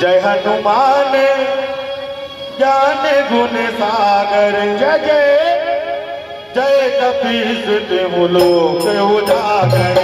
जय हनुमान ज्ञान गुण सागर जग जय। कपी सुवलोको जागर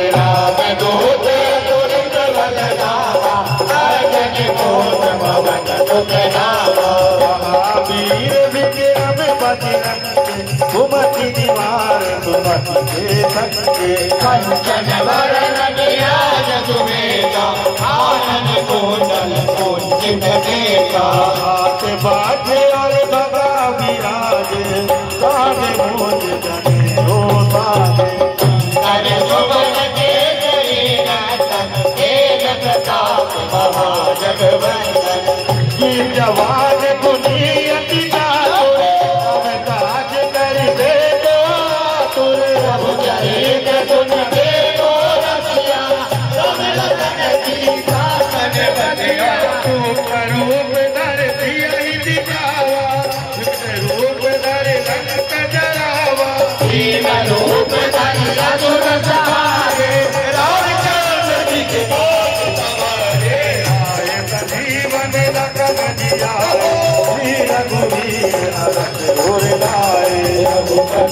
सुमति हाथ बाजे और बगा विराजे सारे मोज जने हो सारे अरे सुबह के जरी प्रताप महाजगवंदन की जवान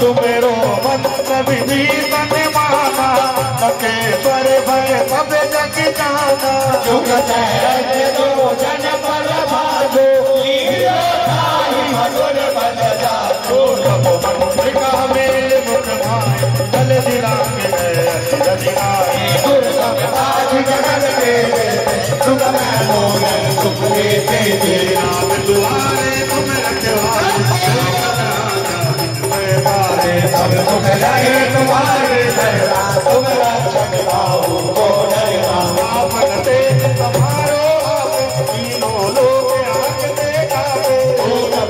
तुमेरो मन कभी भी मन माना मके भय सब जग जाना जुग सहज जन पर भागो, मधुर बन जातो। का मेरे मुख भाई जल दिला के गए दिखाई दुर्गम काज जगत के सुगम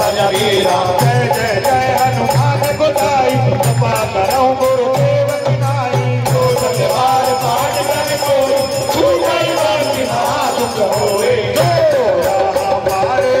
हनुमत वीरा। जय जय जय हनुमान गोसाई कृपा करो गुरुदेव की नाई जो सतवार पाठ कर कोई छूटई बंदी महादुख होए हमारे